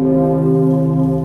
Música